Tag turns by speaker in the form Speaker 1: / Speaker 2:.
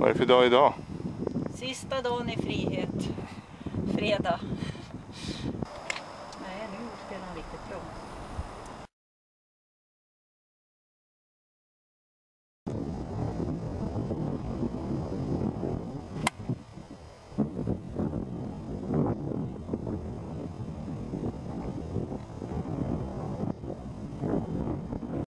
Speaker 1: Vad är det för dag idag?
Speaker 2: Sista dagen i frihet. Fredag. Nej, nu spelar han riktigt bra.